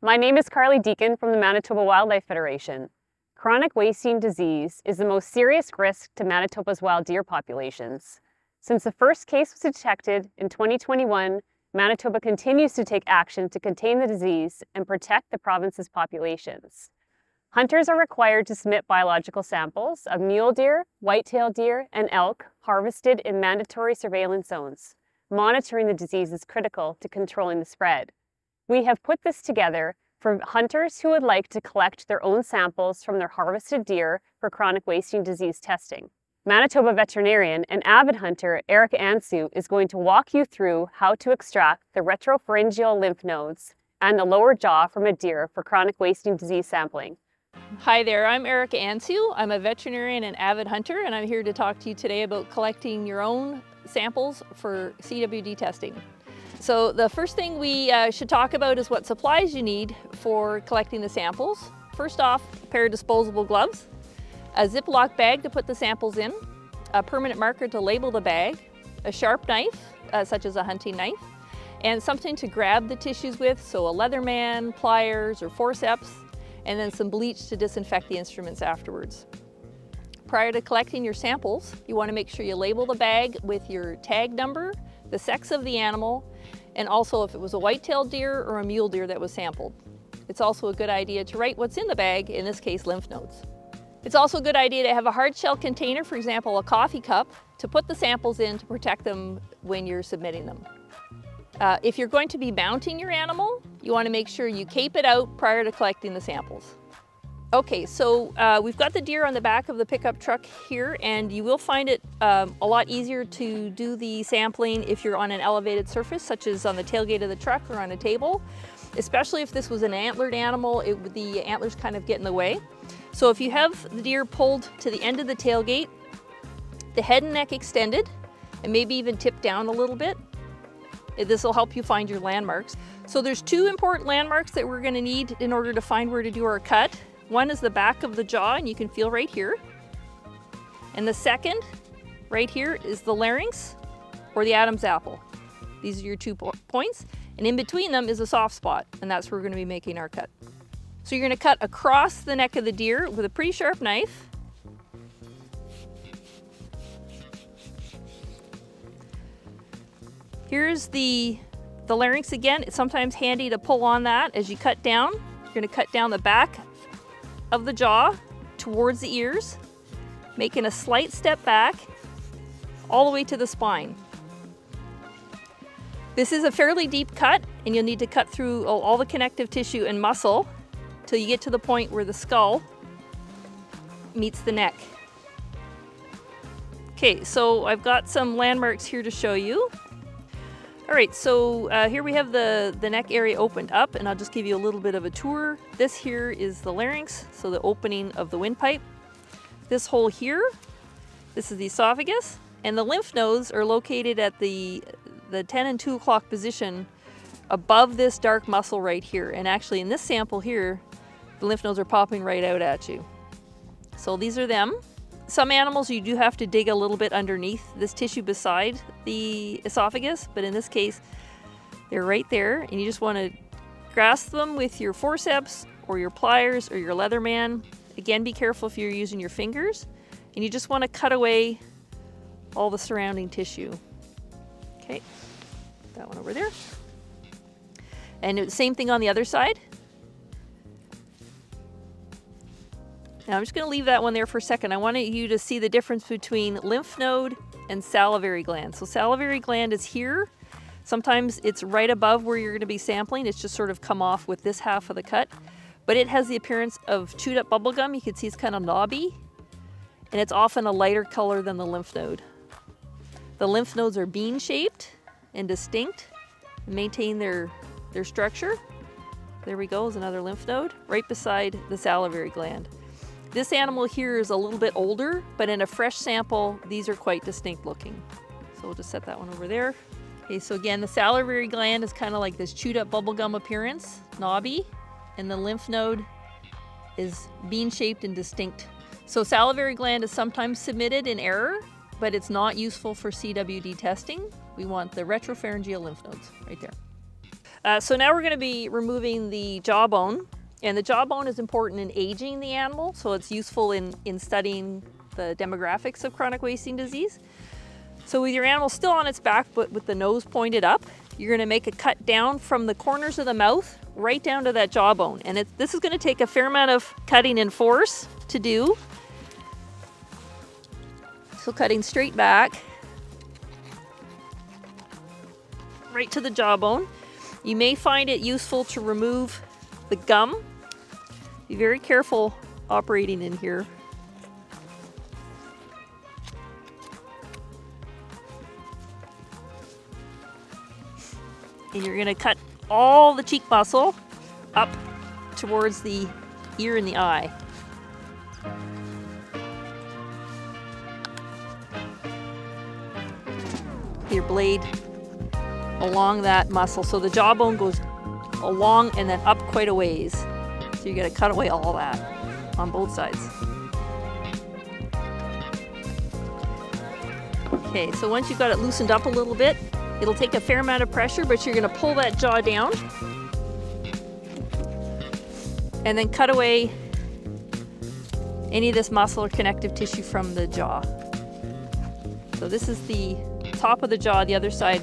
My name is Carly Deacon from the Manitoba Wildlife Federation. Chronic wasting disease is the most serious risk to Manitoba's wild deer populations. Since the first case was detected in 2021, Manitoba continues to take action to contain the disease and protect the province's populations. Hunters are required to submit biological samples of mule deer, white-tailed deer, and elk harvested in mandatory surveillance zones. Monitoring the disease is critical to controlling the spread. We have put this together for hunters who would like to collect their own samples from their harvested deer for chronic wasting disease testing. Manitoba veterinarian and avid hunter Eric Ansu is going to walk you through how to extract the retropharyngeal lymph nodes and the lower jaw from a deer for chronic wasting disease sampling. Hi there, I'm Eric Ansu. I'm a veterinarian and avid hunter, and I'm here to talk to you today about collecting your own samples for CWD testing. So the first thing we uh, should talk about is what supplies you need for collecting the samples. First off, a pair of disposable gloves, a Ziploc bag to put the samples in, a permanent marker to label the bag, a sharp knife, uh, such as a hunting knife, and something to grab the tissues with, so a Leatherman, pliers, or forceps, and then some bleach to disinfect the instruments afterwards. Prior to collecting your samples, you want to make sure you label the bag with your tag number, the sex of the animal, and also if it was a white-tailed deer or a mule deer that was sampled. It's also a good idea to write what's in the bag, in this case lymph nodes. It's also a good idea to have a hard shell container, for example a coffee cup, to put the samples in to protect them when you're submitting them. Uh, if you're going to be mounting your animal, you want to make sure you cape it out prior to collecting the samples. Okay, so uh, we've got the deer on the back of the pickup truck here and you will find it um, a lot easier to do the sampling if you're on an elevated surface such as on the tailgate of the truck or on a table. Especially if this was an antlered animal, it, the antlers kind of get in the way. So if you have the deer pulled to the end of the tailgate, the head and neck extended, and maybe even tipped down a little bit, this will help you find your landmarks. So there's two important landmarks that we're gonna need in order to find where to do our cut. One is the back of the jaw, and you can feel right here. And the second, right here, is the larynx or the Adam's apple. These are your two po points. And in between them is a soft spot, and that's where we're gonna be making our cut. So you're gonna cut across the neck of the deer with a pretty sharp knife. Here's the, the larynx again. It's sometimes handy to pull on that as you cut down. You're gonna cut down the back of the jaw towards the ears, making a slight step back all the way to the spine. This is a fairly deep cut and you'll need to cut through all the connective tissue and muscle till you get to the point where the skull meets the neck. Okay, so I've got some landmarks here to show you. All right, so uh, here we have the, the neck area opened up and I'll just give you a little bit of a tour. This here is the larynx, so the opening of the windpipe. This hole here, this is the esophagus, and the lymph nodes are located at the, the 10 and 2 o'clock position above this dark muscle right here. And actually in this sample here, the lymph nodes are popping right out at you. So these are them. Some animals you do have to dig a little bit underneath this tissue beside the esophagus, but in this case, they're right there and you just want to grasp them with your forceps or your pliers or your Leatherman. Again, be careful if you're using your fingers. And you just want to cut away all the surrounding tissue. Okay, that one over there. And same thing on the other side. Now I'm just going to leave that one there for a second. I wanted you to see the difference between lymph node and salivary gland. So salivary gland is here. Sometimes it's right above where you're going to be sampling. It's just sort of come off with this half of the cut. But it has the appearance of chewed up bubble gum. You can see it's kind of knobby. And it's often a lighter color than the lymph node. The lymph nodes are bean shaped and distinct and maintain their, their structure. There we go, is another lymph node right beside the salivary gland. This animal here is a little bit older, but in a fresh sample, these are quite distinct looking. So we'll just set that one over there. Okay, so again, the salivary gland is kind of like this chewed up bubblegum appearance, knobby, and the lymph node is bean-shaped and distinct. So salivary gland is sometimes submitted in error, but it's not useful for CWD testing. We want the retropharyngeal lymph nodes right there. Uh, so now we're going to be removing the jawbone. And the jawbone is important in aging the animal, so it's useful in, in studying the demographics of chronic wasting disease. So with your animal still on its back, but with the nose pointed up, you're gonna make a cut down from the corners of the mouth right down to that jawbone. And it, this is gonna take a fair amount of cutting and force to do. So cutting straight back, right to the jawbone. You may find it useful to remove the gum. Be very careful operating in here. And you're gonna cut all the cheek muscle up towards the ear and the eye. Your blade along that muscle. So the jawbone goes along and then up quite a ways. So you gotta cut away all that on both sides. Okay, so once you've got it loosened up a little bit, it'll take a fair amount of pressure, but you're gonna pull that jaw down and then cut away any of this muscle or connective tissue from the jaw. So this is the top of the jaw, the other side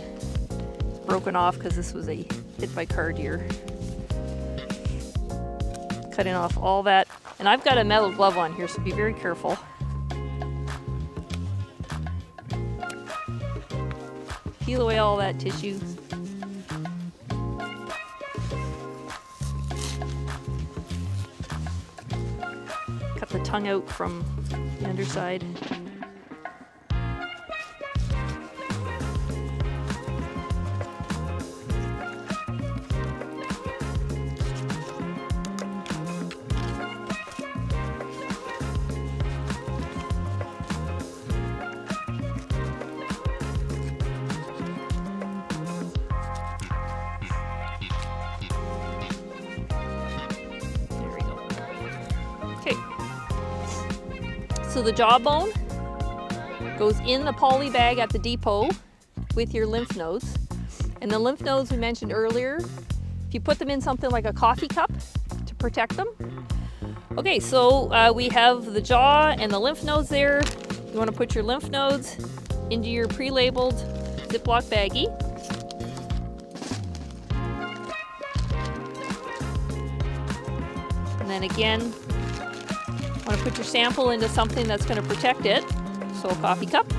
broken off because this was a by car deer. Cutting off all that. And I've got a metal glove on here, so be very careful. Peel away all that tissue. Cut the tongue out from the underside. So the jawbone goes in the poly bag at the depot with your lymph nodes. And the lymph nodes we mentioned earlier, if you put them in something like a coffee cup to protect them. Okay, so uh, we have the jaw and the lymph nodes there. You want to put your lymph nodes into your pre-labeled Ziploc baggie. And then again, want to put your sample into something that's going to protect it. So a coffee cup.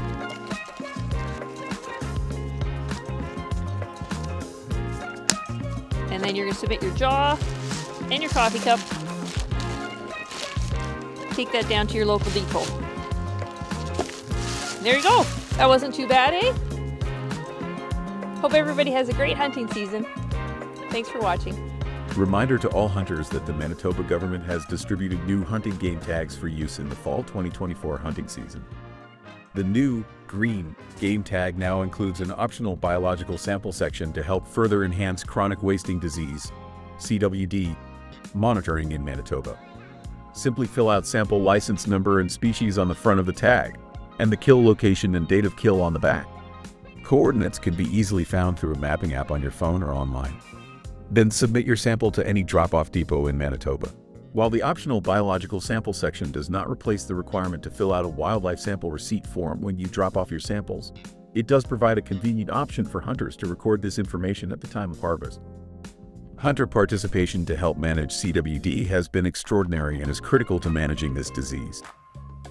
And then you're going to submit your jaw and your coffee cup. Take that down to your local depot. There you go. That wasn't too bad, eh? Hope everybody has a great hunting season. Thanks for watching. Reminder to all hunters that the Manitoba government has distributed new hunting game tags for use in the fall 2024 hunting season. The new green game tag now includes an optional biological sample section to help further enhance chronic wasting disease CWD monitoring in Manitoba. Simply fill out sample license number and species on the front of the tag, and the kill location and date of kill on the back. Coordinates can be easily found through a mapping app on your phone or online. Then submit your sample to any drop-off depot in Manitoba. While the optional biological sample section does not replace the requirement to fill out a wildlife sample receipt form when you drop off your samples, it does provide a convenient option for hunters to record this information at the time of harvest. Hunter participation to help manage CWD has been extraordinary and is critical to managing this disease.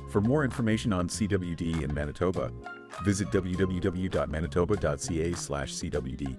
For more information on CWD in Manitoba, visit www.manitoba.ca/cwd.